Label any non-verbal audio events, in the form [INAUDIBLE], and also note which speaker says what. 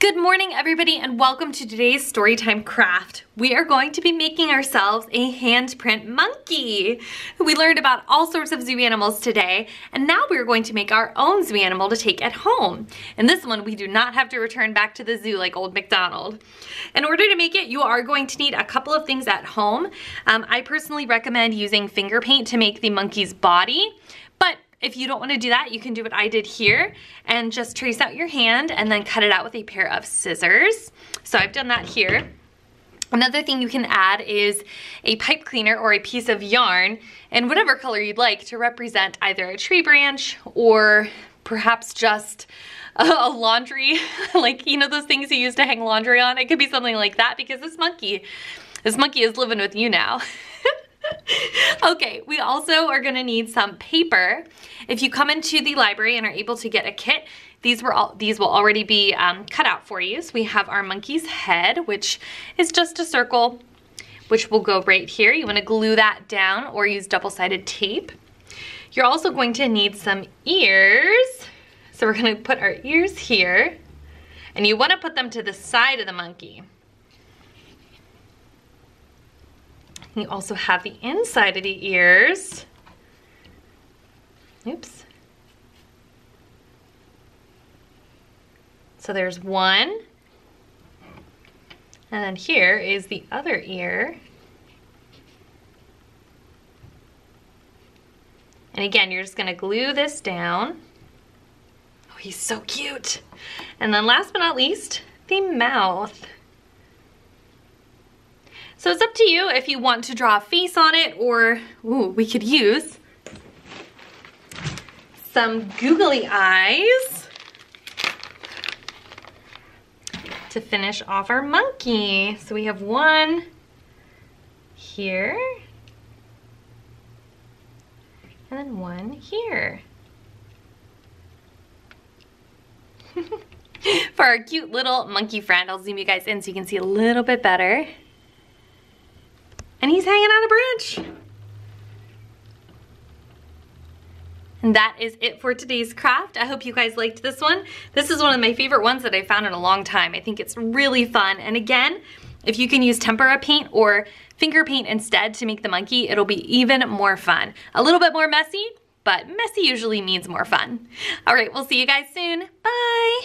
Speaker 1: Good morning everybody and welcome to today's Storytime craft. We are going to be making ourselves a handprint monkey. We learned about all sorts of zoo animals today and now we're going to make our own zoo animal to take at home. And this one we do not have to return back to the zoo like old MacDonald. In order to make it you are going to need a couple of things at home. Um, I personally recommend using finger paint to make the monkey's body if you don't wanna do that, you can do what I did here and just trace out your hand and then cut it out with a pair of scissors. So I've done that here. Another thing you can add is a pipe cleaner or a piece of yarn in whatever color you'd like to represent either a tree branch or perhaps just a, laundry, [LAUGHS] like, you know, those things you use to hang laundry on. It could be something like that because this monkey, this monkey is living with you now. [LAUGHS] okay, we also are gonna need some paper. If you come into the library and are able to get a kit, these were all these will already be um, cut out for you. So we have our monkey's head, which is just a circle, which will go right here. You wanna glue that down or use double-sided tape. You're also going to need some ears. So we're gonna put our ears here, and you wanna put them to the side of the monkey. You also have the inside of the ears. Oops. So there's one. And then here is the other ear. And again, you're just gonna glue this down. Oh, he's so cute. And then last but not least, the mouth. So it's up to you if you want to draw a face on it or, ooh, we could use some googly eyes to finish off our monkey. So we have one here and then one here. [LAUGHS] For our cute little monkey friend, I'll zoom you guys in so you can see a little bit better and he's hanging on a branch. And that is it for today's craft. I hope you guys liked this one. This is one of my favorite ones that I found in a long time. I think it's really fun. And again, if you can use tempera paint or finger paint instead to make the monkey, it'll be even more fun. A little bit more messy, but messy usually means more fun. All right, we'll see you guys soon. Bye.